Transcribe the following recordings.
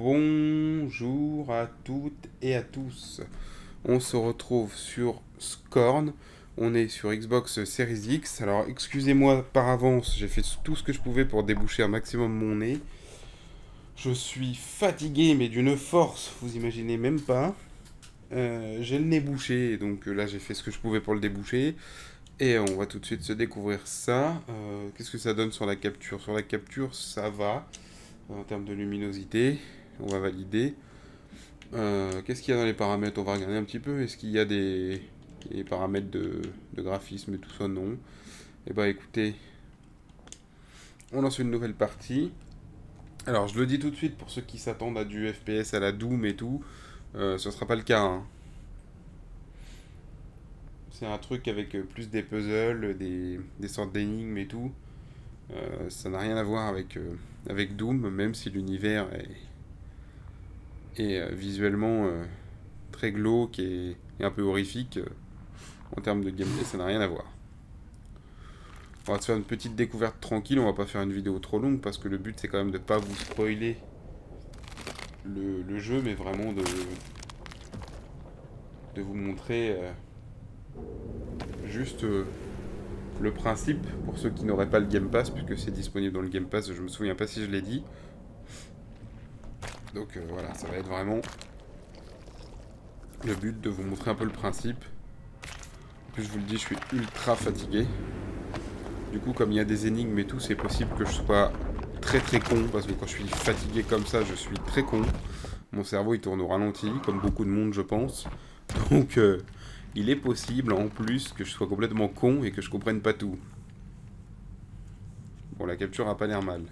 Bonjour à toutes et à tous. On se retrouve sur Scorn. On est sur Xbox Series X. Alors excusez-moi par avance, j'ai fait tout ce que je pouvais pour déboucher un maximum mon nez. Je suis fatigué mais d'une force, vous imaginez même pas. Euh, j'ai le nez bouché, donc là j'ai fait ce que je pouvais pour le déboucher. Et on va tout de suite se découvrir ça. Euh, qu'est-ce que ça donne sur la capture? Sur la capture, ça va. En termes de luminosité, on va valider. Euh, qu'est-ce qu'il y a dans les paramètres? On va regarder un petit peu. Est-ce qu'il y a des, paramètres de, graphisme et tout ça? Non. Eh bah écoutez, on lance une nouvelle partie. Alors je le dis tout de suite pour ceux qui s'attendent à du FPS à la Doom et tout, euh, ce sera pas le cas. Hein. C'est un truc avec euh, plus des puzzles, des, sortes d'énigmes et tout. Ça n'a rien à voir avec, avec Doom, même si l'univers est, est visuellement très glauque et, un peu horrifique. en termes de gameplay, ça n'a rien à voir. On va se faire une petite découverte tranquille, on va pas faire une vidéo trop longue parce que le but c'est quand même de pas vous spoiler le, jeu, mais vraiment de, de vous montrer Juste euh, le principe, pour ceux qui n'auraient pas le Game Pass, puisque c'est disponible dans le Game Pass, je me souviens pas si je l'ai dit. Donc euh, voilà, ça va être vraiment le but de vous montrer un peu le principe. En plus, je vous le dis, je suis ultra fatigué. Du coup, comme il y a des énigmes et tout, c'est possible que je sois très très con, parce que quand je suis fatigué comme ça, je suis très con. Mon cerveau, il tourne au ralenti, comme beaucoup de monde, je pense. Donc, euh, il est possible en plus que je sois complètement con et que je comprenne pas tout. Bon, la capture a pas l'air mal.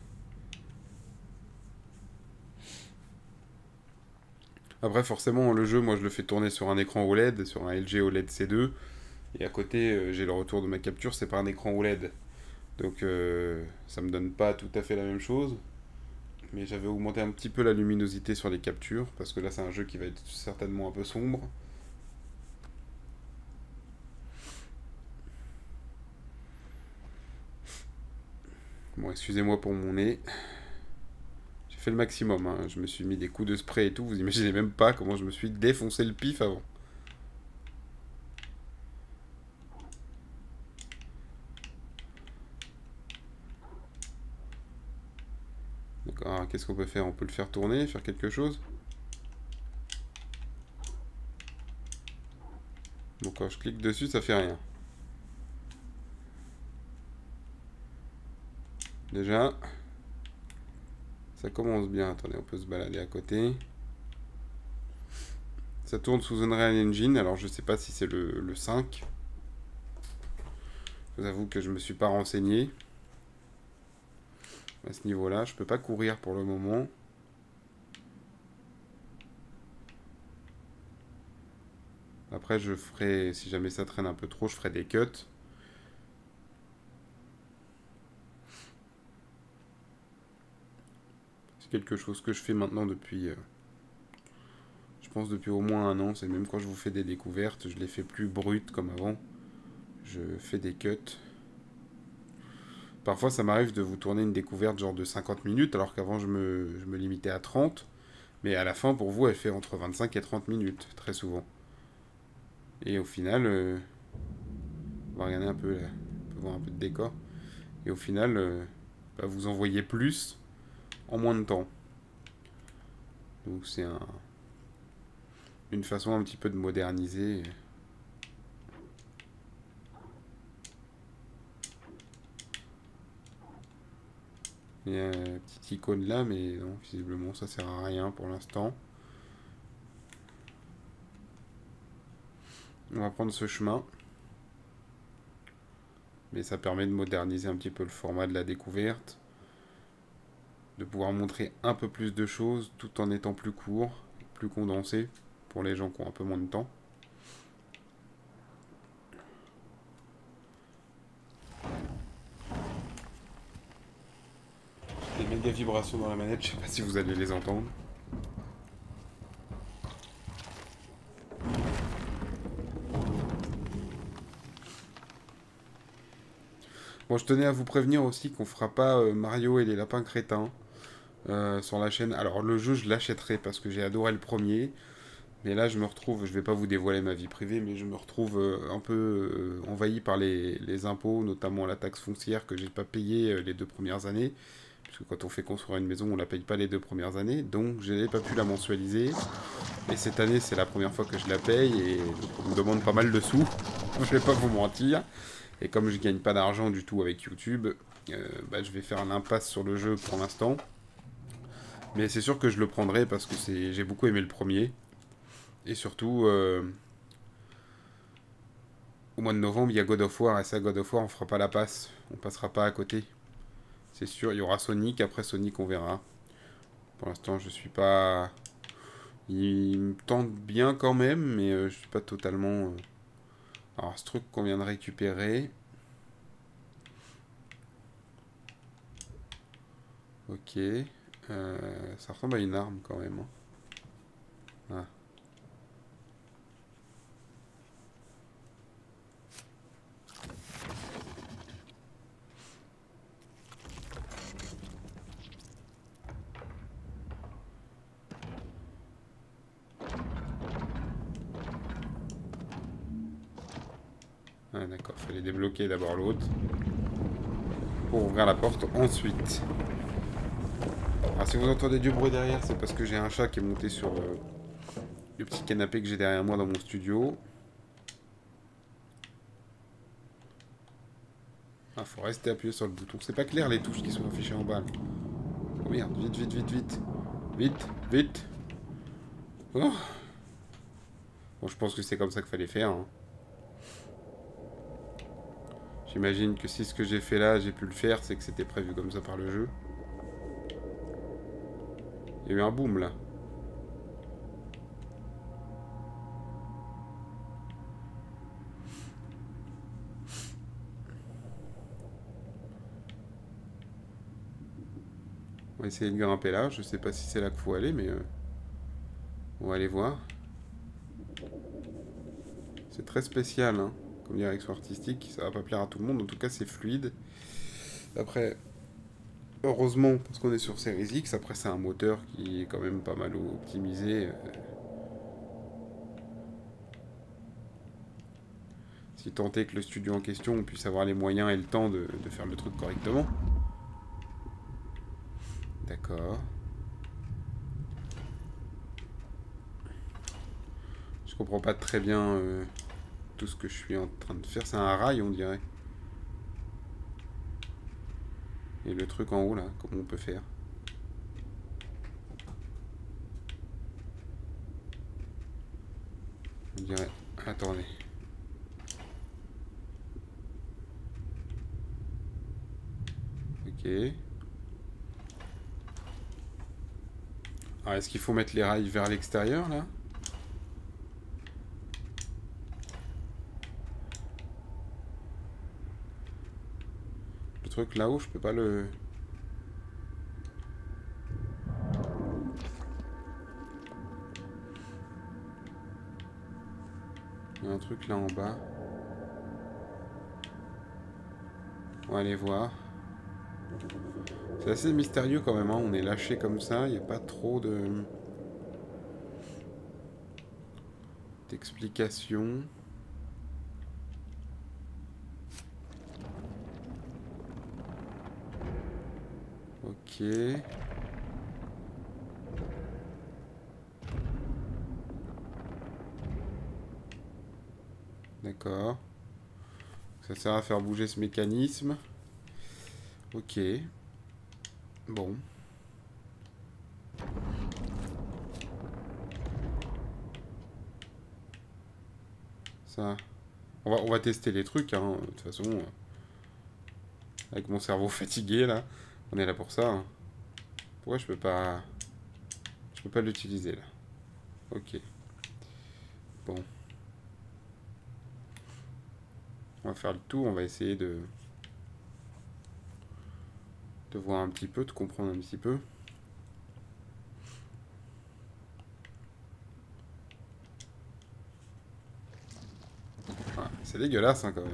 Après, forcément, le jeu, moi, je le fais tourner sur un écran OLED, sur un LG OLED C2. Et à côté, euh, j'ai le retour de ma capture, c'est pas un écran OLED. Donc, euh, ça me donne pas tout à fait la même chose. Mais j'avais augmenté un petit peu la luminosité sur les captures, parce que là, c'est un jeu qui va être certainement un peu sombre. Bon, excusez-moi pour mon nez. Le maximum. Hein. Je me suis mis des coups de spray et tout. Vous imaginez même pas comment je me suis défoncé le pif avant. D'accord, qu'est-ce qu'on peut faire? On peut le faire tourner, faire quelque chose? Bon, quand je clique dessus, ça fait rien. Déjà, ça commence bien. Attendez, on peut se balader à côté. Ça tourne sous Unreal Engine. Alors, je sais pas si c'est le, le 5. Je vous avoue que je me suis pas renseigné. À ce niveau-là, je peux pas courir pour le moment. Après, je ferai, si jamais ça traîne un peu trop, je ferai des cuts. Quelque chose que je fais maintenant depuis, euh, je pense depuis au moins un an. C'est même quand je vous fais des découvertes, je les fais plus brutes comme avant. Je fais des cuts. Parfois, ça m'arrive de vous tourner une découverte genre de 50 minutes, alors qu'avant, je me, je me limitais à 30. Mais à la fin, pour vous, elle fait entre 25 et 30 minutes, très souvent. Et au final, euh, on va regarder un peu, là, on peut voir un peu de décor. Et au final, euh, bah, vous en voyez plus en moins de temps. Donc c'est un, une façon un petit peu de moderniser. Il y a une petite icône là, mais non, visiblement ça sert à rien pour l'instant. On va prendre ce chemin. Mais ça permet de moderniser un petit peu le format de la découverte de pouvoir montrer un peu plus de choses tout en étant plus court, plus condensé pour les gens qui ont un peu moins de temps. Des méga vibrations dans la manette, je sais pas si vous allez les entendre. Bon, je tenais à vous prévenir aussi qu'on fera pas euh, Mario et les lapins crétins. Euh, sur la chaîne. Alors le jeu, je l'achèterai parce que j'ai adoré le premier. Mais là, je me retrouve, je vais pas vous dévoiler ma vie privée, mais je me retrouve euh, un peu euh, envahi par les, impôts, notamment la taxe foncière que j'ai pas payé les deux premières années. Parce que quand on fait construire une maison, on la paye pas les deux premières années. Donc, je n'ai pas pu la mensualiser. Et cette année, c'est la première fois que je la paye. Et on me demande pas mal de sous. je vais pas vous mentir. Et comme je gagne pas d'argent du tout avec YouTube, bah, je vais faire un impasse sur le jeu pour l'instant. Mais c'est sûr que je le prendrai parce que j'ai beaucoup aimé le premier. Et surtout, euh, au mois de novembre, il y a God of War. Et ça, God of War, on fera pas la passe. On passera pas à côté. C'est sûr, il y aura Sonic. Après Sonic, on verra. Pour l'instant, je suis pas... Il me tente bien quand même, mais euh, je suis pas totalement... Euh, alors, ce truc qu'on vient de récupérer... Ok. Euh, ça ressemble à une arme quand même. Hein. Ah. Ah d'accord, fallait débloquer d'abord l'autre pour ouvrir la porte ensuite. Si vous entendez du bruit derrière, c'est parce que j'ai un chat qui est monté sur euh, le petit canapé que j'ai derrière moi dans mon studio. Ah, faut rester appuyé sur le bouton. C'est pas clair les touches qui sont affichées en bas. Oh merde, vite, vite, vite, vite. Vite, vite. Oh. Bon, je pense que c'est comme ça qu'il fallait faire. Hein. J'imagine que si ce que j'ai fait là, j'ai pu le faire, c'est que c'était prévu comme ça par le jeu. Il y a eu un boom là. On va essayer de grimper là. Je sais pas si c'est là qu'il faut aller, mais euh, on va aller voir. C'est très spécial, hein, comme direction artistique. Ça va pas plaire à tout le monde. En tout cas, c'est fluide. Après, Heureusement, parce qu'on est sur Series X, après c'est un moteur qui est quand même pas mal optimisé. Si tant est que le studio en question puisse avoir les moyens et le temps de, faire le truc correctement. D'accord. Je comprends pas très bien euh, tout ce que je suis en train de faire. C'est un rail, on dirait. Et le truc en haut là, comment on peut faire On dirait... Attendez. Ok. Alors est-ce qu'il faut mettre les rails vers l'extérieur là? Truc là-haut, je peux pas le... Il y a un truc là en bas. On va aller voir. C'est assez mystérieux quand même, hein. on est lâché comme ça, il n'y a pas trop de... d'explications. D'accord. Ça sert à faire bouger ce mécanisme. Ok. Bon. Ça. On va, on va tester les trucs, hein, de toute façon. Avec mon cerveau fatigué, là. On est là pour ça. Hein. Pourquoi je peux pas... Je peux pas l'utiliser là? Ok. Bon. On va faire le tour, on va essayer de... De voir un petit peu, de comprendre un petit peu. Ah, c'est dégueulasse hein, quand même.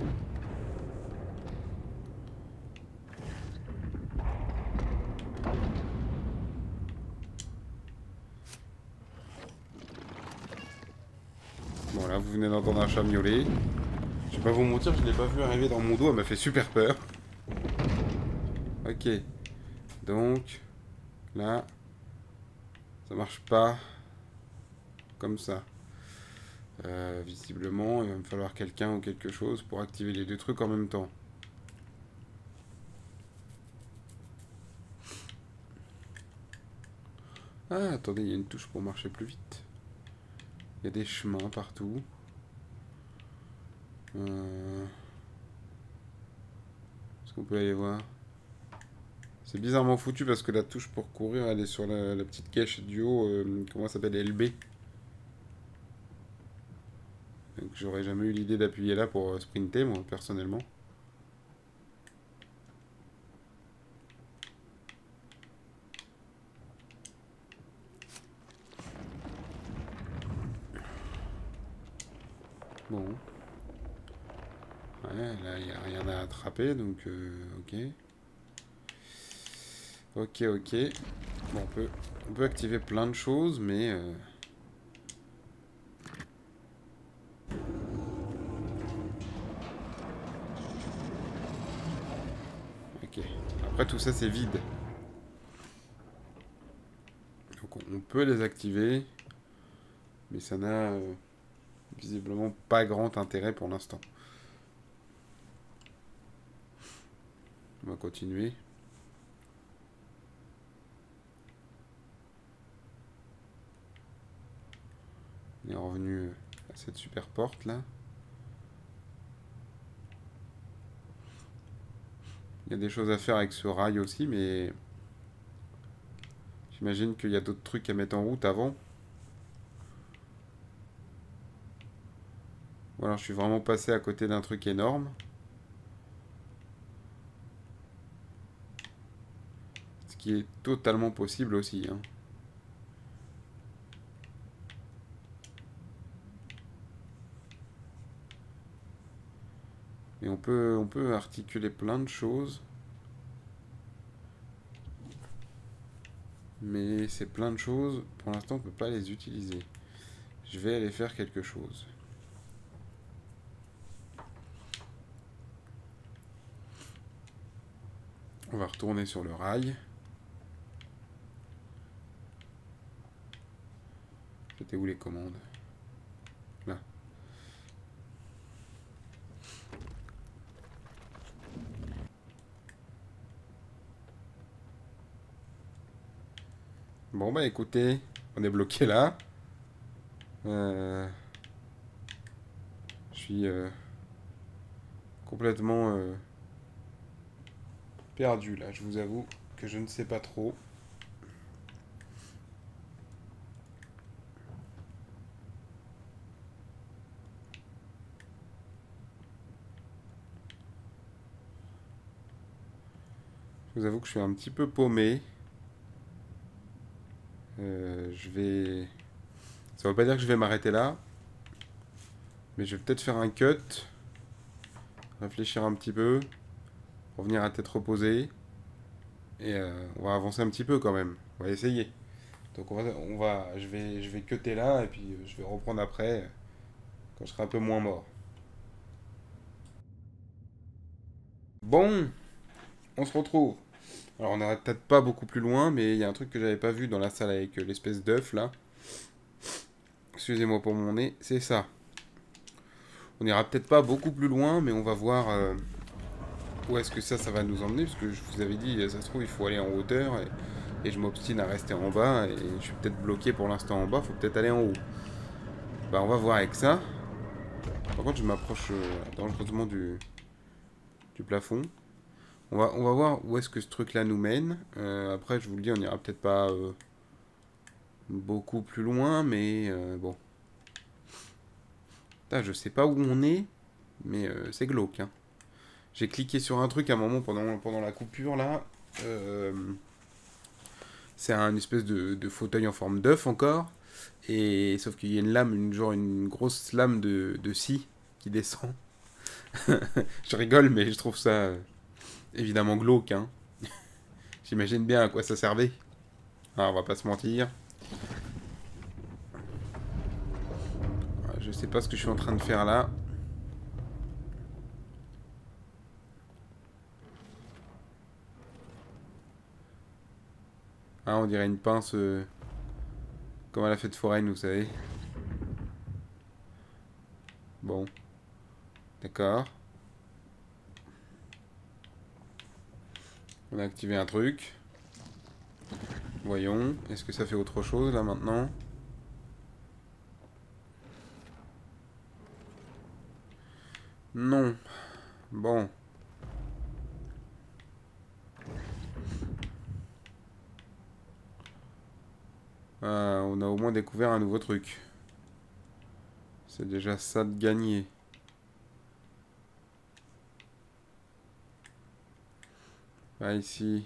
Voilà, vous d'entendre un chat miauler. Je vais pas vous mentir, je l'ai pas vu arriver dans mon dos, elle m'a fait super peur. Ok. Donc, là, ça marche pas comme ça. Euh, visiblement, il va me falloir quelqu'un ou quelque chose pour activer les deux trucs en même temps. Ah, attendez, il y a une touche pour marcher plus vite. Il y a des chemins partout. Euh, est-ce qu'on peut aller voir? C'est bizarrement foutu parce que la touche pour courir, elle est sur la, petite cache du haut. Euh, comment ça s'appelle LB. Donc j'aurais jamais eu l'idée d'appuyer là pour sprinter, moi, personnellement. Bon. Ouais, là, il n'y a rien à attraper, donc euh, ok. Ok, ok. Bon, on peut, on activer plein de choses, mais... Euh, ok. Après, tout ça, c'est vide. Donc, on peut les activer, mais ça n'a... Euh, visiblement pas grand intérêt pour l'instant. On va continuer. On est revenu à cette super porte là. Il y a des choses à faire avec ce rail aussi, mais j'imagine qu'il y a d'autres trucs à mettre en route avant. Voilà, je suis vraiment passé à côté d'un truc énorme. Qui est totalement possible aussi. Hein. Et on peut, on peut articuler plein de choses. Mais c'est plein de choses, pour l'instant on ne peut pas les utiliser. Je vais aller faire quelque chose. On va retourner sur le rail. Où les commandes? Là. Bon bah écoutez, on est bloqué là. Euh, je suis euh, complètement... Euh, perdu là, je vous avoue que je ne sais pas trop. Vous avoue que je suis un petit peu paumé. Euh, je vais... Ça veut pas dire que je vais m'arrêter là. Mais je vais peut-être faire un cut. Réfléchir un petit peu revenir à tête reposée. Et euh, on va avancer un petit peu quand même. On va essayer. Donc on va, on va je vais, je vais cutter là et puis euh, je vais reprendre après quand je serai un peu moins mort. Bon, on se retrouve. Alors on n'ira peut-être pas beaucoup plus loin, mais il y a un truc que j'avais pas vu dans la salle avec euh, l'espèce d'œuf là. Excusez-moi pour mon nez, c'est ça. On n'ira peut-être pas beaucoup plus loin, mais on va voir où est-ce que ça, va nous emmener Parce que je vous avais dit, ça se trouve, il faut aller en hauteur et, je m'obstine à rester en bas et je suis peut-être bloqué pour l'instant en bas, faut peut-être aller en haut. Bah, on va voir avec ça. Par contre, je m'approche euh, dangereusement du, du plafond. On va, on va voir où est-ce que ce truc-là nous mène. Euh, après, je vous le dis, on ira peut-être pas euh, beaucoup plus loin, mais bon. Là, je sais pas où on est, mais c'est glauque. Hein. J'ai cliqué sur un truc à un moment pendant, pendant la coupure là. Euh, c'est un espèce de, fauteuil en forme d'œuf encore. Et sauf qu'il y a une lame, une, genre une grosse lame de, de scie qui descend. je rigole, mais je trouve ça euh, évidemment glauque. Hein. J'imagine bien à quoi ça servait. Ah, on va pas se mentir. Ah, je sais pas ce que je suis en train de faire là. Ah, on dirait une pince euh, comme à la fête foraine, vous savez. Bon. D'accord. On a activé un truc. Voyons. Est-ce que ça fait autre chose là maintenant? Non. Bon. Ah, on a au moins découvert un nouveau truc. C'est déjà ça de gagner. Ah, ici.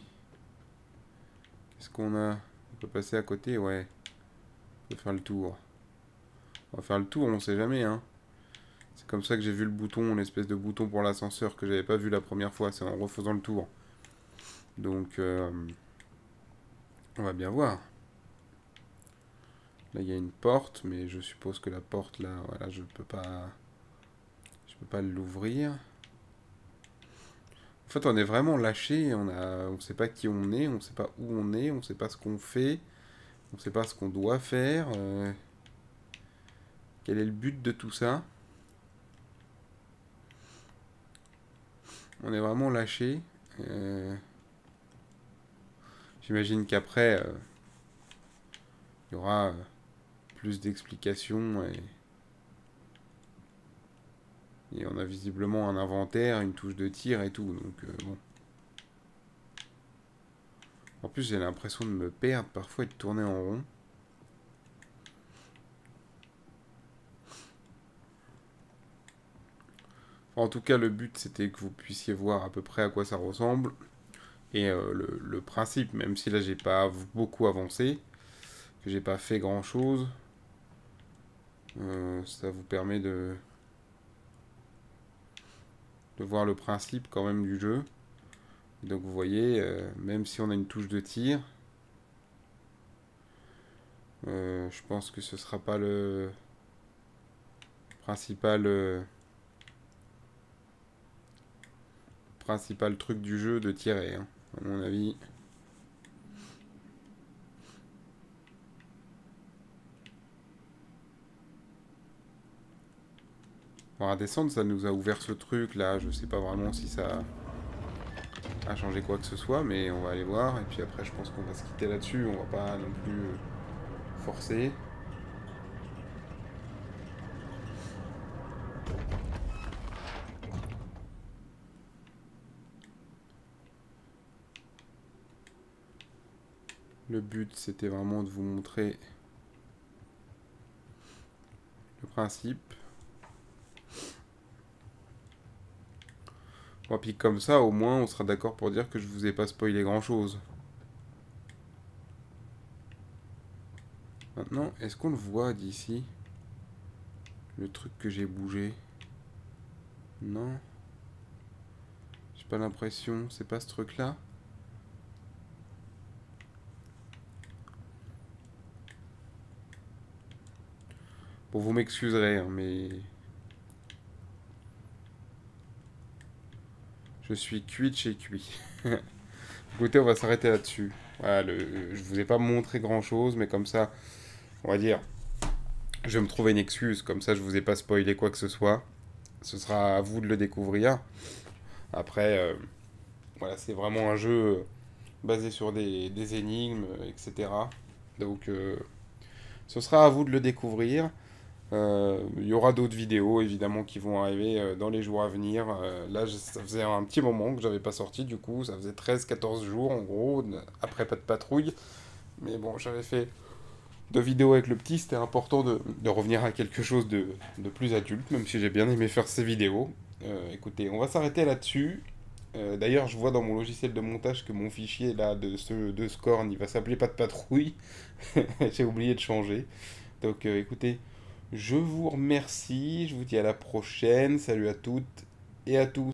Qu'est-ce qu'on a? On peut passer à côté Ouais. On peut faire le tour. On va faire le tour, on sait jamais, hein. C'est comme ça que j'ai vu le bouton, l'espèce de bouton pour l'ascenseur que j'avais pas vu la première fois. C'est en refaisant le tour. Donc, euh, on va bien voir. Là, il y a une porte, mais je suppose que la porte, là, voilà, je peux pas... Je peux pas l'ouvrir. En fait, on est vraiment lâché, on a, on sait pas qui on est, on sait pas où on est, on sait pas ce qu'on fait, on sait pas ce qu'on doit faire. Euh. Quel est le but de tout ça? On est vraiment lâché. Euh. J'imagine qu'après, euh, il y aura plus d'explications et... et on a visiblement un inventaire, une touche de tir et tout, euh. En plus, j'ai l'impression de me perdre parfois et de tourner en rond. En tout cas, le but, c'était que vous puissiez voir à peu près à quoi ça ressemble. Et euh, le, le, principe, même si là, j'ai pas beaucoup avancé, que j'ai pas fait grand-chose, euh, ça vous permet de, de voir le principe quand même du jeu. Donc vous voyez, euh, même si on a une touche de tir, euh, je pense que ce sera pas le principal principal truc du jeu de tirer, hein, à mon avis. On va descendre, ça nous a ouvert ce truc là. Je sais pas vraiment si ça a changé quoi que ce soit, mais on va aller voir. Et puis après, je pense qu'on va se quitter là-dessus. On va pas non plus forcer. Le but, c'était vraiment de vous montrer le principe. Bon, puis comme ça, au moins, on sera d'accord pour dire que je vous ai pas spoilé grand-chose. Maintenant, est-ce qu'on le voit d'ici? Le truc que j'ai bougé? Non J'ai pas l'impression. C'est pas ce truc-là? Bon, vous m'excuserez, hein, mais... Je suis cuit chez cuit. Écoutez, on va s'arrêter là-dessus. Voilà, le, je vous ai pas montré grand-chose, mais comme ça, on va dire, je vais me trouver une excuse. Comme ça, je vous ai pas spoilé quoi que ce soit. Ce sera à vous de le découvrir. Après, euh, voilà, c'est vraiment un jeu basé sur des, des énigmes, etc. Donc, euh, ce sera à vous de le découvrir. Euh, il y aura d'autres vidéos évidemment qui vont arriver euh, dans les jours à venir. Euh, là, ça faisait un petit moment que j'avais pas sorti, du coup, ça faisait 13-14 jours en gros, après pas de patrouille. Mais bon, j'avais fait deux vidéos avec le petit, c'était important de, de, revenir à quelque chose de, de plus adulte, même si j'ai bien aimé faire ces vidéos. écoutez, on va s'arrêter là-dessus. D'ailleurs, je vois dans mon logiciel de montage que mon fichier là de ce de Scorn, il va s'appeler pas de patrouille. j'ai oublié de changer. Donc, écoutez. Je vous remercie, je vous dis à la prochaine, salut à toutes et à tous.